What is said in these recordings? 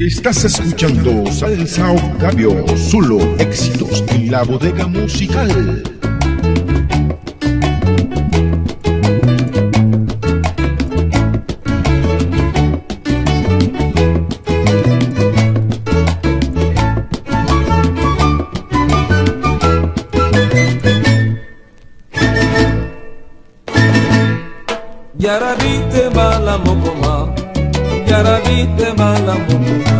Estás escuchando Salsa Octavio, solo éxitos en la bodega musical. Yarabite jarabi tɛ b'a la mɔgɔma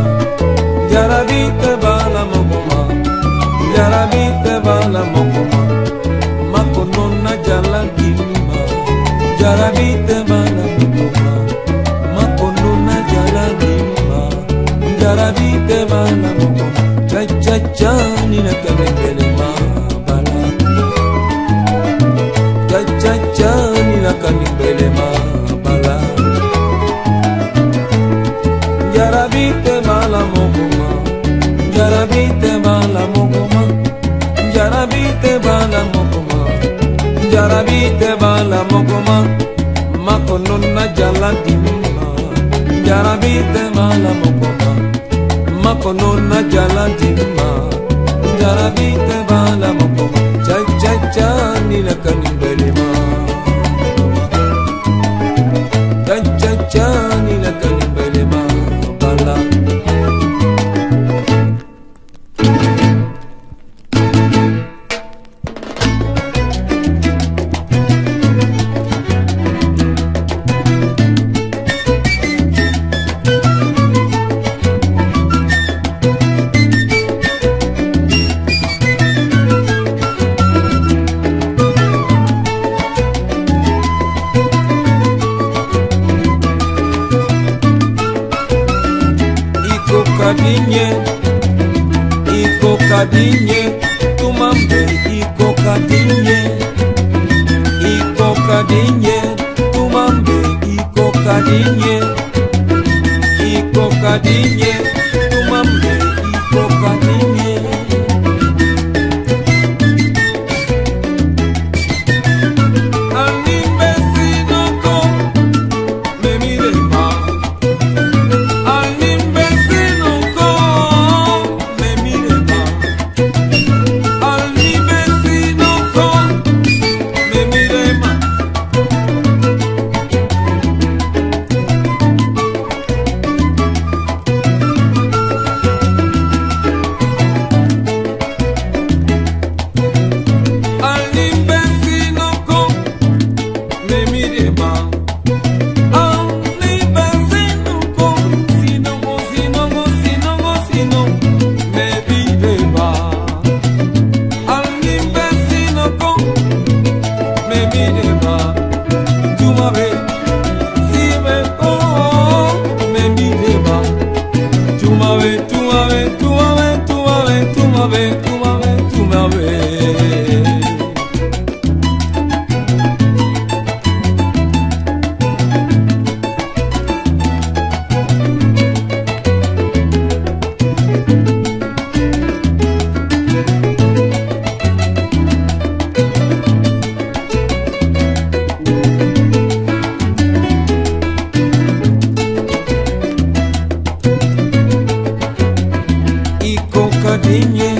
jarabi tɛ b'a la mɔgɔma jarabi tɛ b'a la mɔgɔma makɔnɔ na jala gilima. Jarabi tɛ b'a la mɔgɔma makɔnɔ na jala gilima. Jarabi tɛ b'a la mɔgɔma cacaca ni na kɛmɛ kelen ma. nonna jala dimima jarabi tema la mokoma mako nonna jala dimima jarabi tema la mokoma chak chak chani la kanimbelima kabinye iko kabinye tumambe iko kabinye iko kabinye tumambe iko kabinye iko kabinye Academie